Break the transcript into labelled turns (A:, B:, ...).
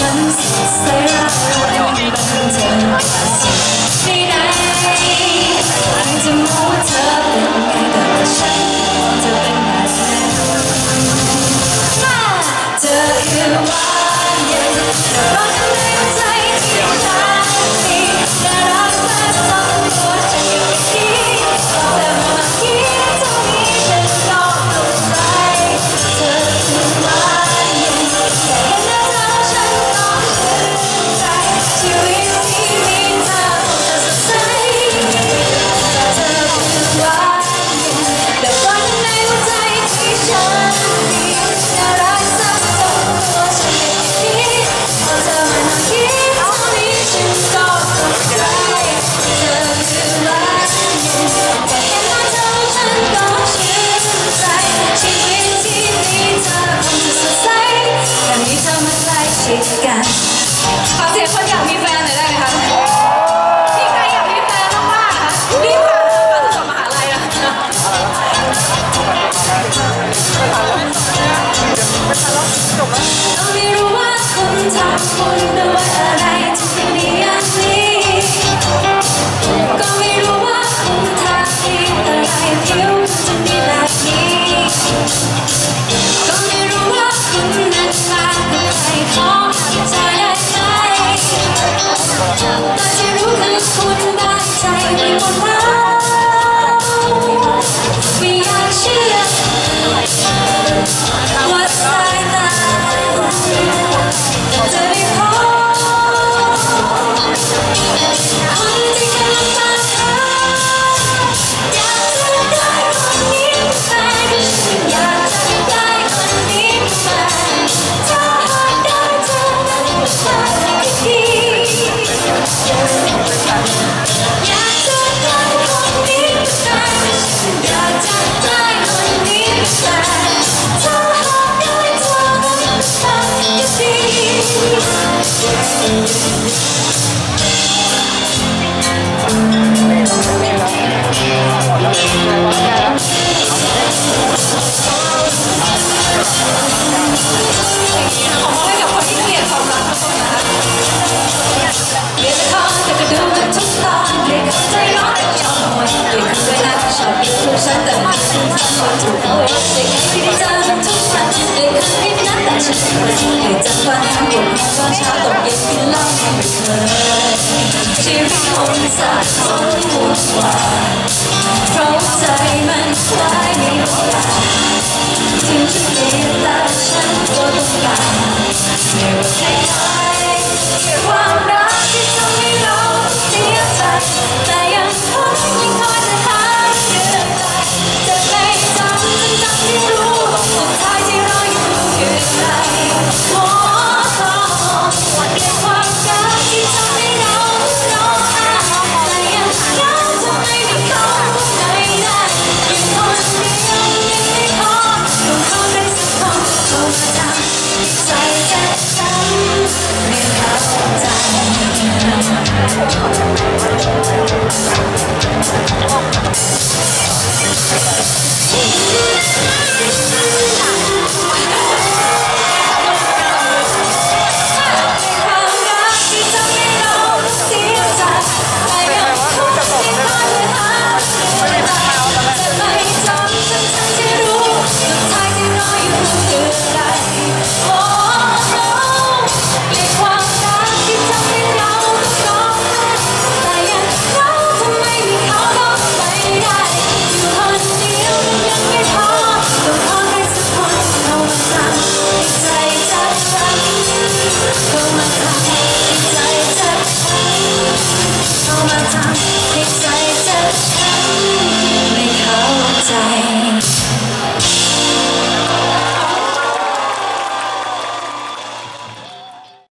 A: Stay up and pretend swing the From diamonds flying away, seems to be that.